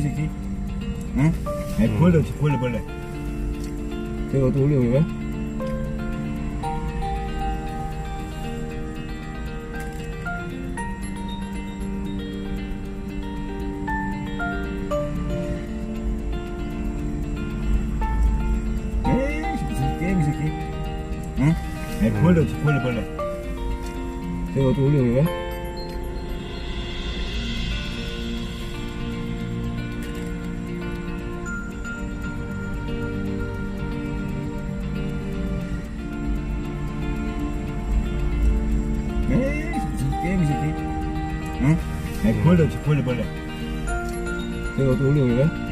새끼? 응? 아니, 벌레, 벌레, 벌레. 저기 어디 올려 왜? 게임, 이 벌레, 벌레, 벌레. 저기 어디 올려 왜? 에이, 게임, 이 새끼? 응? 아니, 벌레, 벌레, 벌레. 저기 어디 올려 왜?